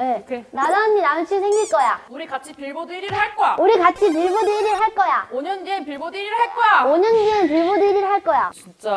네. 오케이. 나나 언니 남친 생길 거야. 우리 같이 빌보드 1위를 할 거야. 우리 같이 빌보드 1위를 할 거야. 5년 뒤엔 빌보드 1위를 할 거야. 5년 뒤엔 빌보드 1위를 할 거야. 진짜